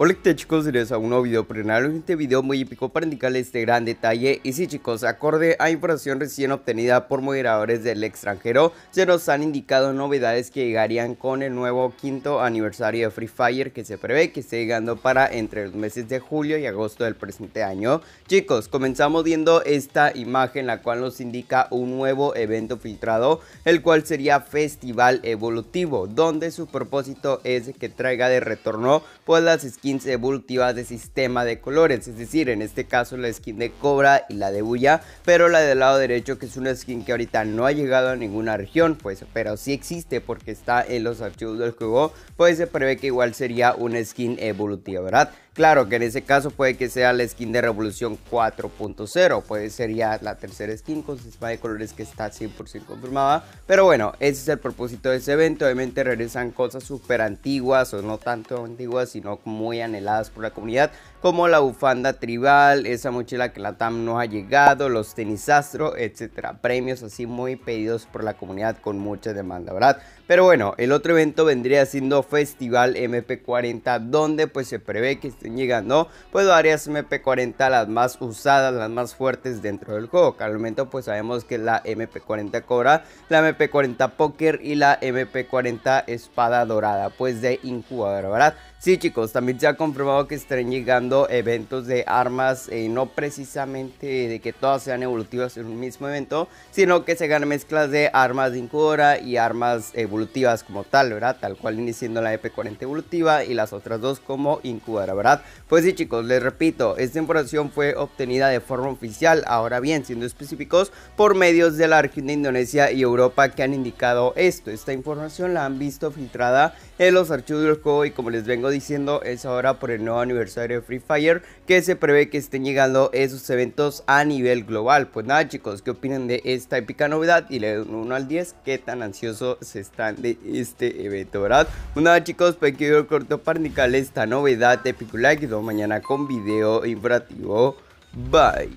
Hola ¿qué tal chicos, bienvenidos a un nuevo video en este video muy épico para indicarles este gran detalle. Y sí chicos, acorde a información recién obtenida por moderadores del extranjero se nos han indicado novedades que llegarían con el nuevo quinto aniversario de Free Fire que se prevé que esté llegando para entre los meses de julio y agosto del presente año. Chicos, comenzamos viendo esta imagen la cual nos indica un nuevo evento filtrado el cual sería Festival Evolutivo donde su propósito es que traiga de retorno pues las skins evolutivas de sistema de colores, es decir, en este caso la skin de Cobra y la de Buya, pero la del lado derecho que es una skin que ahorita no ha llegado a ninguna región, pues, pero sí existe porque está en los archivos del juego, pues se prevé que igual sería una skin evolutiva, ¿verdad? Claro que en ese caso puede que sea la skin de Revolución 4.0, puede ser ya la tercera skin con sistema de colores que está 100% confirmada. Pero bueno, ese es el propósito de ese evento. Obviamente regresan cosas súper antiguas o no tanto antiguas, sino muy anheladas por la comunidad, como la bufanda tribal, esa mochila que la TAM no ha llegado, los tenis astro, etcétera. Premios así muy pedidos por la comunidad con mucha demanda, ¿verdad? Pero bueno, el otro evento vendría siendo Festival MP40, donde pues se prevé que estén llegando pues varias MP40, las más usadas, las más fuertes dentro del juego. Que al momento pues sabemos que la MP40 Cobra, la MP40 Poker y la MP40 Espada Dorada, pues de incubadora, ¿verdad? Sí chicos, también se ha confirmado que estarán llegando eventos de armas, eh, no precisamente de que todas sean evolutivas en un mismo evento, sino que se hagan mezclas de armas de incubadora y armas evolutivas como tal, ¿verdad? Tal cual iniciando la EP40 evolutiva y las otras dos como incubadora, ¿verdad? Pues sí chicos, les repito, esta información fue obtenida de forma oficial, ahora bien, siendo específicos, por medios de la región de Indonesia y Europa que han indicado esto. Esta información la han visto filtrada en los archivos del juego y como les vengo diciendo es ahora por el nuevo aniversario de Free Fire que se prevé que estén llegando esos eventos a nivel global. Pues nada chicos, ¿qué opinan de esta épica novedad? Y le doy 1 al 10, ¿qué tan ansiosos están de este evento, verdad? Pues nada chicos, pues quiero corto para esta novedad de Épico Like y mañana con video informativo. Bye.